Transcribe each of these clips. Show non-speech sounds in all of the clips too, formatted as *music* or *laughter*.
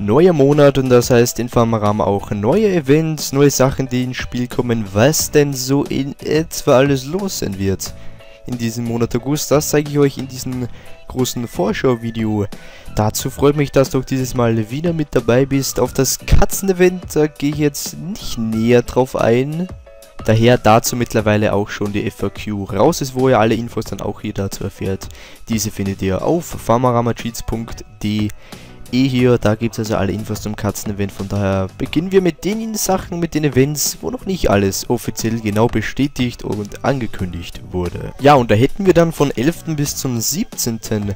neuer Monat und das heißt in Farmerama auch neue Events, neue Sachen, die ins Spiel kommen, was denn so in etwa alles los sein wird in diesem Monat August. Das zeige ich euch in diesem großen Vorschau-Video. Dazu freut mich, dass du auch dieses Mal wieder mit dabei bist. Auf das Katzen-Event gehe ich jetzt nicht näher drauf ein. Daher dazu mittlerweile auch schon die FAQ raus ist, wo ihr alle Infos dann auch hier dazu erfährt. Diese findet ihr auf farmaramacheats.de eh hier, da gibt es also alle Infos zum Katzen-Event, von daher beginnen wir mit den Sachen, mit den Events, wo noch nicht alles offiziell genau bestätigt und angekündigt wurde. Ja, und da hätten wir dann von 11. bis zum 17.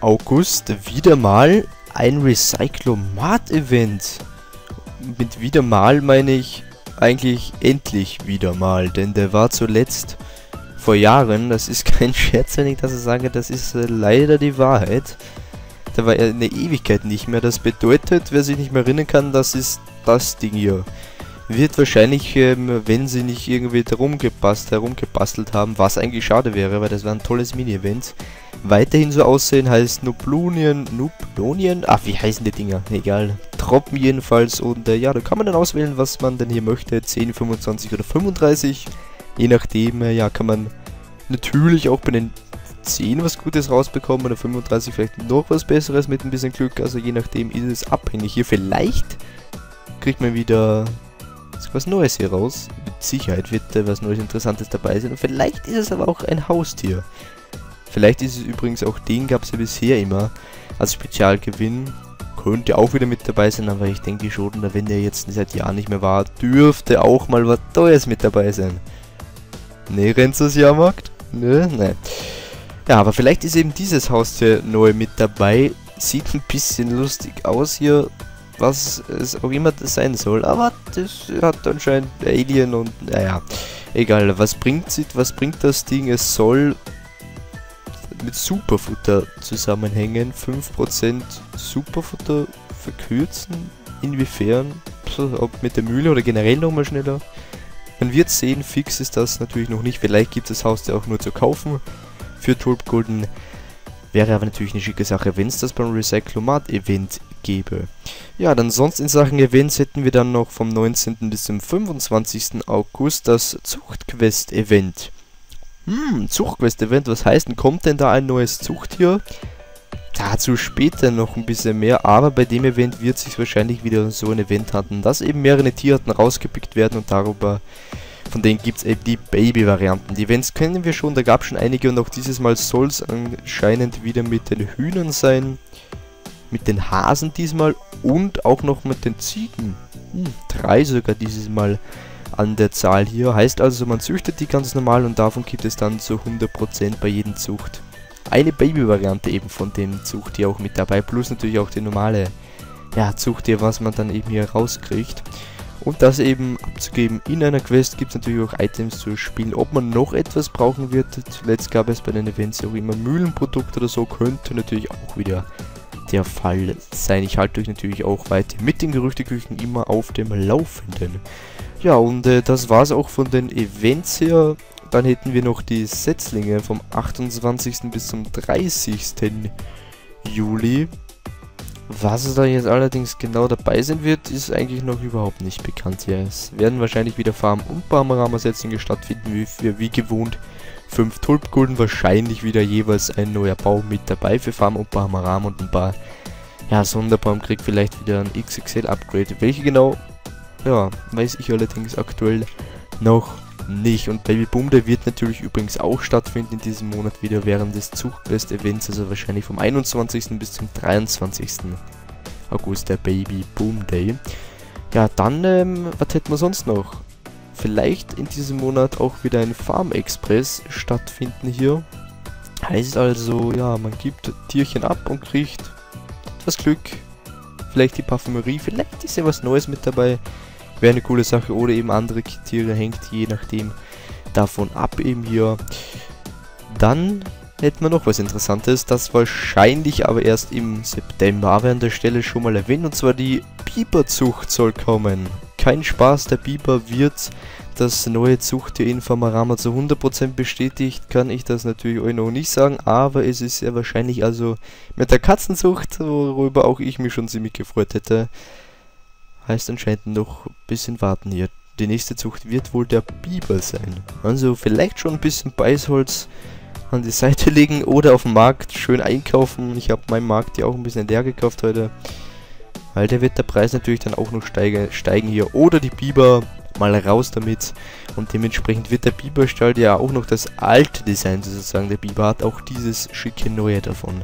August wieder mal ein Recyclomat-Event. Mit wieder mal meine ich eigentlich endlich wieder mal, denn der war zuletzt vor Jahren, das ist *laughs* kein Scherz, wenn ich das sage, das ist äh, leider die Wahrheit. Da war eine Ewigkeit nicht mehr. Das bedeutet, wer sich nicht mehr erinnern kann, das ist das Ding hier. Wird wahrscheinlich, ähm, wenn sie nicht irgendwie herumgepasst, herumgebastelt haben, was eigentlich schade wäre, weil das war ein tolles Mini-Event, weiterhin so aussehen, heißt Nublonien, Nublonien, ach, wie heißen die Dinger? Egal, Troppen jedenfalls und äh, ja, da kann man dann auswählen, was man denn hier möchte, 10, 25 oder 35, je nachdem, äh, ja, kann man natürlich auch bei den 10 was Gutes rausbekommen oder 35 vielleicht noch was Besseres mit ein bisschen Glück. Also je nachdem ist es abhängig. Hier vielleicht kriegt man wieder was Neues hier raus. Mit Sicherheit wird da was Neues Interessantes dabei sein. Und vielleicht ist es aber auch ein Haustier. Vielleicht ist es übrigens auch den gab es ja bisher immer als Spezialgewinn. Könnte auch wieder mit dabei sein, aber ich denke schon, wenn der jetzt seit Jahren nicht mehr war, dürfte auch mal was Neues mit dabei sein. Ne, Renzers Jahrmarkt? Nö, nein. Ja, aber vielleicht ist eben dieses Haustier neu mit dabei. Sieht ein bisschen lustig aus hier, was es auch immer das sein soll. Aber das hat anscheinend Alien und naja, egal. Was bringt, was bringt das Ding? Es soll mit Superfutter zusammenhängen. 5% Superfutter verkürzen. Inwiefern? Ob mit der Mühle oder generell nochmal schneller? Man wird sehen, fix ist das natürlich noch nicht. Vielleicht gibt es das Haustier auch nur zu kaufen für Tulp Golden. Wäre aber natürlich eine schicke Sache, wenn es das beim Recyclomat-Event gäbe. Ja, dann sonst in Sachen Events hätten wir dann noch vom 19. bis zum 25. August das Zuchtquest-Event. Hm, Zuchtquest-Event, was heißt denn, kommt denn da ein neues Zuchttier? Dazu später noch ein bisschen mehr, aber bei dem Event wird sich wahrscheinlich wieder so ein Event handeln, dass eben mehrere Tierarten rausgepickt werden und darüber von denen gibt es eben die Baby-Varianten. Die Events kennen wir schon, da gab es schon einige und auch dieses Mal soll es anscheinend wieder mit den Hühnern sein. Mit den Hasen diesmal und auch noch mit den Ziegen. Hm, drei sogar dieses Mal an der Zahl hier. Heißt also, man züchtet die ganz normal und davon gibt es dann zu 100% bei jedem Zucht. Eine Baby-Variante eben von dem Zucht hier auch mit dabei, plus natürlich auch die normale ja, Zucht hier, was man dann eben hier rauskriegt. Und das eben abzugeben in einer Quest gibt es natürlich auch Items zu spielen. Ob man noch etwas brauchen wird, zuletzt gab es bei den Events auch immer Mühlenprodukte oder so, könnte natürlich auch wieder der Fall sein. Ich halte euch natürlich auch weiter mit den Gerüchteküchen immer auf dem Laufenden. Ja, und äh, das es auch von den Events her. Dann hätten wir noch die Setzlinge vom 28. bis zum 30. Juli. Was da jetzt allerdings genau dabei sein wird, ist eigentlich noch überhaupt nicht bekannt. Ja, es werden wahrscheinlich wieder Farm- und Baumrahmer-Setzlinge stattfinden, wie, für, wie gewohnt. 5 Tulpgulden, wahrscheinlich wieder jeweils ein neuer Baum mit dabei für Farm- und Baumram und ein paar, ja, Sonderbaum kriegt vielleicht wieder ein XXL-Upgrade. Welche genau, ja, weiß ich allerdings aktuell noch nicht. Und Baby Boom Day wird natürlich übrigens auch stattfinden in diesem Monat wieder während des Zuchtquest Events, also wahrscheinlich vom 21. bis zum 23. August der Baby Boom Day. Ja, dann, ähm, was hätten wir sonst noch? Vielleicht in diesem Monat auch wieder ein Farm Express stattfinden hier. Heißt also, ja, man gibt Tierchen ab und kriegt das Glück. Vielleicht die Parfümerie, vielleicht ist ja was Neues mit dabei. Wäre eine coole Sache. Oder eben andere Tiere hängt je nachdem davon ab eben hier. Dann hätten wir noch was Interessantes. Das wahrscheinlich aber erst im September. Aber an der Stelle schon mal erwähnt. Und zwar die Biberzucht soll kommen. kein Spaß. Der Biber wird das neue Zuchttier in Famarama zu 100% bestätigt, kann ich das natürlich euch noch nicht sagen, aber es ist sehr wahrscheinlich also mit der Katzenzucht, worüber auch ich mich schon ziemlich gefreut hätte. Heißt anscheinend noch ein bisschen warten hier. Die nächste Zucht wird wohl der Biber sein. Also vielleicht schon ein bisschen Beißholz an die Seite *laughs* legen oder auf dem Markt schön einkaufen. Ich habe meinen Markt ja auch ein bisschen leer gekauft heute. Weil der wird der Preis natürlich dann auch noch steige, steigen hier. Oder die Biber mal raus damit. Und dementsprechend wird der Biberstall ja auch noch das alte Design sozusagen. Der Biber hat auch dieses schicke neue davon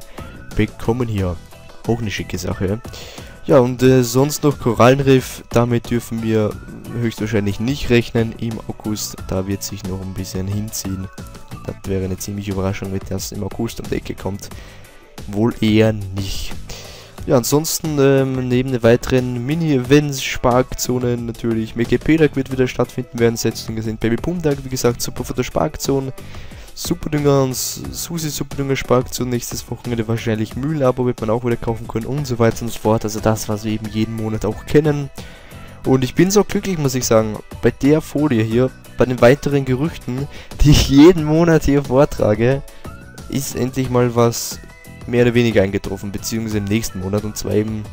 bekommen hier. Auch eine schicke Sache. Ja, und äh, sonst noch Korallenriff. Damit dürfen wir höchstwahrscheinlich nicht rechnen im August. Da wird sich noch ein bisschen hinziehen. Das wäre eine ziemliche Überraschung, wenn das im August um die Ecke kommt. Wohl eher nicht. Ja, ansonsten ähm, neben den weiteren Mini-Events, Sparkzonen natürlich, Megapedak wird wieder stattfinden werden, Setzlinge sind Baby Pumdag, wie gesagt, super für der Sparkzone. Superdünger und Susi Superdünger Sparkzone, nächstes Wochenende wahrscheinlich Mühlabo wird man auch wieder kaufen können und so weiter und so fort. Also das, was wir eben jeden Monat auch kennen. Und ich bin so glücklich, muss ich sagen, bei der Folie hier, bei den weiteren Gerüchten, die ich jeden Monat hier vortrage, ist endlich mal was mehr oder weniger eingetroffen, beziehungsweise im nächsten Monat, und zwar eben,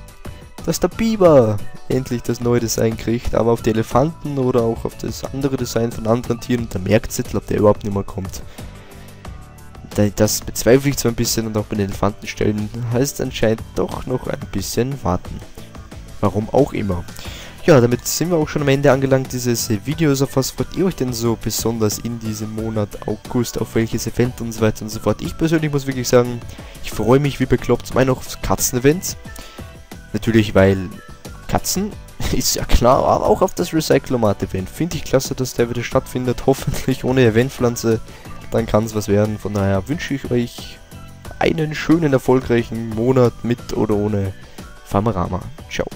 dass der Biber endlich das neue Design kriegt, aber auf die Elefanten oder auch auf das andere Design von anderen Tieren, der Merkzettel, ob der überhaupt nicht mehr kommt. Das bezweifle ich zwar ein bisschen und auch bei den Elefantenstellen heißt anscheinend doch noch ein bisschen warten. Warum auch immer. Ja, damit sind wir auch schon am Ende angelangt dieses Videos. Auf was freut ihr euch denn so besonders in diesem Monat August? Auf welches Event und so weiter und so fort? Ich persönlich muss wirklich sagen, ich freue mich wie bekloppt zum einen aufs Katzen-Event. Natürlich, weil Katzen *laughs* ist ja klar, aber auch auf das Recyclomat-Event. Finde ich klasse, dass der wieder stattfindet. Hoffentlich ohne Eventpflanze. Dann kann es was werden. Von daher wünsche ich euch einen schönen, erfolgreichen Monat mit oder ohne Famarama. Ciao.